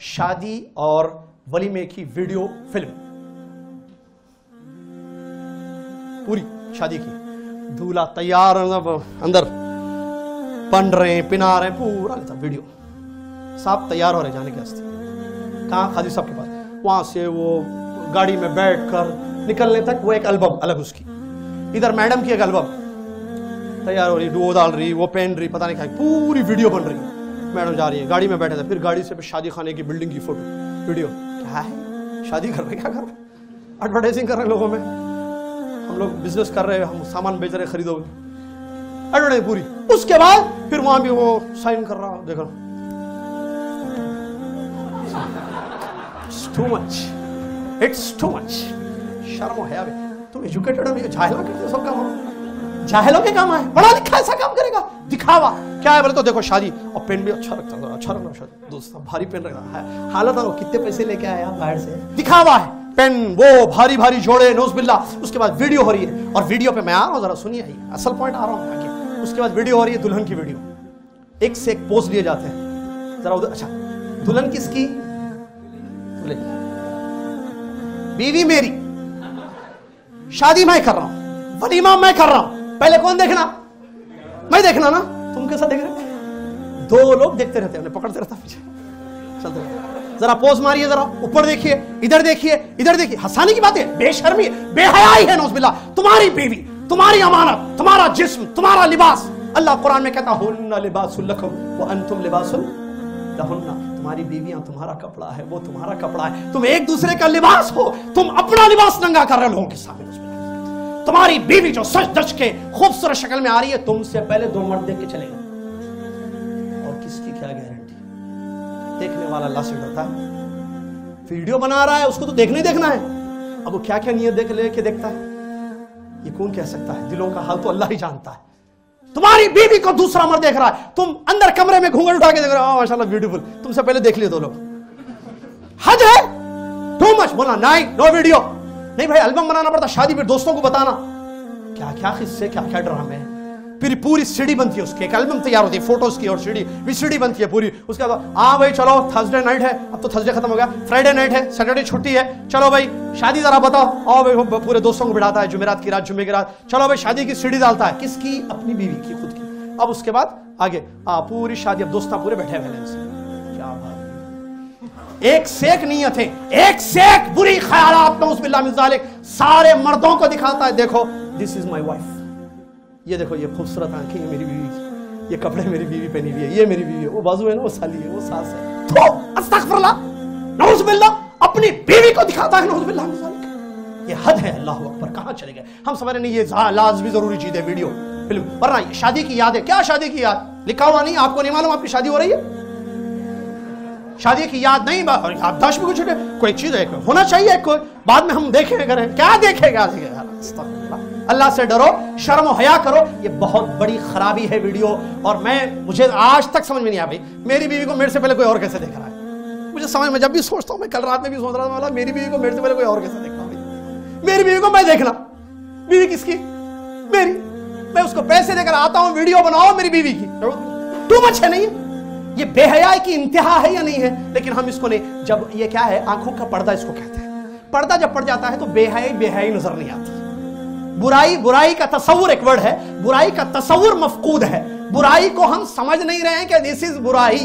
शादी और वलीमे की वीडियो फ़िल्म। पूरी शादी की। दूल्हा तैयार अंदर बन रहे हैं पिना रहे हैं पूरा था वीडियो। साहब तैयार हो रहे जाने के वास्ते कहाँ खादी साहब के पास? वहाँ से वो गाड़ी में बैठ कर निकलने तक वो एक एल्बम अलग उसकी। इधर मैडम की एक एल्बम तैयार हो रही वो डाल रही, वो पहन रही, पता नहीं क्या, पूरी वीडियो बन रही। मैडम जा रही है, गाड़ी में बैठे थे, फिर गाड़ी से शादी खाने की बिल्डिंग की फ़ोटो वीडियो क्या है? शादी कर रहे क्या कर रहे एडवर्टाइजिंग कर रहे लोगों में। हम लोग बिज़नेस कर रहे हैं, हम सामान बेच रहे खरीदोगे। एडवर्टाइज पूरी। उसके बाद फिर वहाँ भी वो साइन कर रहा, देखो too much it's too much शर्म है तुम एजुकेटेड हो जाहिला करते सब काम जाहिलों के काम आए। पढ़ा लिखा ऐसा काम करेगा। दिखावा। क्या है बोले तो देखो शादी। और पेन भी अच्छा लगता है अच्छा लग रहा दोस्त भारी पेन रहा है। हालत है कितने पैसे लेके आया बाहर से? दिखावा है। पेन, वो भारी भारी जोड़े नोज़ बिल्ला उसके बाद वीडियो हो रही है। और वीडियो पे मैं आ रहा हूँ, जरा सुनिए। आइए असल पॉइंट आ रहा हूँ आगे। उसके बाद वीडियो हो रही है दुल्हन की वीडियो। एक से एक पोस्ट लिए जाते हैं। जरा उधर अच्छा। दुल्हन किसकी? बीवी मेरी। शादी मैं कर रहा हूँ। वलीमा मैं कर रहा हूँ। पहले कौन देखना? मैं देखना ना? तुम कैसा देख रहे दो लोग देखते रहते हैं पकड़ते रहता पीछे। चलते रहते जरा पोज मारिए, जरा ऊपर देखिए, इधर देखिए इधर देखिए। हंसाने की बात है, बेशर्मी, बेहयाई है नौजबिल्ला तुम्हारी बीवी, तुम्हारी अमानत, तुम्हारा जिस्म, तुम्हारा लिबास। अल्लाह कुरान में कहता हुन्ना लिबासुल लकुम व अंतुम लिबासुल लहुन्ना। तुम्हारी बीवियाँ तुम्हारा कपड़ा है, वो तुम्हारा कपड़ा है। तुम एक दूसरे का लिबास हो, तुम अपना लिबास नंगा कर रहे लोगों के सामने। तुम्हारी बीवी जो सच दच के खूबसूरत शक्ल में आ रही है, तुमसे पहले दो मर्द देख के चलेगा और किसकी क्या गारंटी देखने वाला अल्लाह से डरता है। वीडियो बना रहा है, उसको तो देखने देखना है। अब वो क्या क्या नियत देख लेके देखता है? ये कौन कह सकता है? दिलों का हाल तो अल्लाह ही जानता है। तुम्हारी बीवी को दूसरा मर्द देख रहा है। तुम अंदर कमरे में घूंघट उठा के देख रहे हो माशाल्लाह ब्यूटीफुल तुमसे पहले देख लिए दो लोग। हज है? टू मच बोला, नहीं नो वीडियो नहीं भाई एल्बम बनाना पड़ता, शादी फिर दोस्तों को बताना। क्या क्या किस्से, क्या क्या ड्रामे है। फिर पूरी सीढ़ी बनती है उसकी, एक एल्बम तैयार होती है फ़ोटोज़ की और सीडी भी सीडी बनती है पूरी। उसके बाद हाँ भाई, चलो थर्सडे नाइट है, अब तो थर्सडे खत्म हो गया फ्राइडे नाइट है सैटरडे छुट्टी है, चलो भाई, शादी जरा बताओ। आओ भाई पूरे दोस्तों को बिठाता है, जुमेरात की रात, जुम्मे की रात। चलो भाई, शादी की सीढ़ी डालता है। किसकी? अपनी बीवी की, खुद की। अब उसके बाद, आगे हाँ पूरी शादी, अब दोस्त पूरे बैठे हुए बात एक सेक नीयत है एक सेक बुरी ख्याल सारे मर्दों को दिखाता है। देखो दिस इज़ माई वाइफ ये देखो, ये खूबसूरत आँखें, ये मेरी बीवी। ये कपड़े मेरी बीवी पहनी हुई है, ये मेरी बीवी है। वो बाजू है ना, वो साली है, वो सास है। तो अस्तगफिरुल्लाह अपनी बीवी को दिखाता है नौजुबिल्लाह ये हद है, अल्लाह अकबर, कहाँ चले गए? हम समझ रहे नहीं, ये लाजमी ज़रूरी चीज़ है, वीडियो, फ़िल्म। वरना शादी की याद है, क्या शादी की याद? लिखा हुआ नहीं, आपको नहीं मालूम, आपकी शादी हो रही है? शादी की याद नहीं और याददाश्त भी कुछ कोई चीज़ है होना चाहिए, कोई। बाद में हम देखेंगे करें। क्या देखेगा? अल्लाह से डरो, शर्म हया करो। ये बहुत बड़ी खराबी है वीडियो, और मैं, मुझे आज तक समझ में नहीं आ भाई। मेरी बीवी को मेरे से पहले कोई और कैसे देख रहा है? मुझे समझ में, जब भी सोचता हूँ, मैं कल रात में भी सोच रहा था मेरी बीवी को मेरे से पहले कोई और कैसे देखना हूँ मेरी बीवी को मैं देखना। बीवी किसकी? मेरी। मैं उसको पैसे देकर आता हूँ, वीडियो बनाओ मेरी बीवी की। टू मच है। नहीं ये बेहयाई की इंतहा है या नहीं है? लेकिन हम इसको नहीं, जब ये क्या है, आँखों का पर्दा इसको कहते हैं। पर्दा जब पड़ जाता है तो बेहयाई बेहयाई नज़र नहीं आती। बुराई बुराई का तस्वुर एक वर्ड है। बुराई का तस्वुर मफकूद है। बुराई को हम समझ नहीं रहे हैं कि दिस इज़ बुराई।